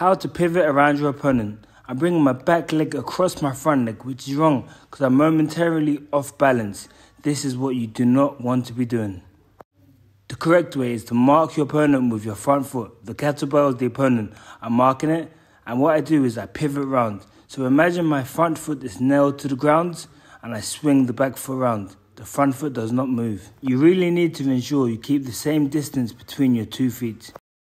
How to pivot around your opponent. I bring my back leg across my front leg, which is wrong because I'm momentarily off balance. This is what you do not want to be doing. The correct way is to mark your opponent with your front foot. The kettlebell is the opponent. I'm marking it, and what I do is I pivot round. So imagine my front foot is nailed to the ground, and I swing the back foot round. The front foot does not move. You really need to ensure you keep the same distance between your two feet.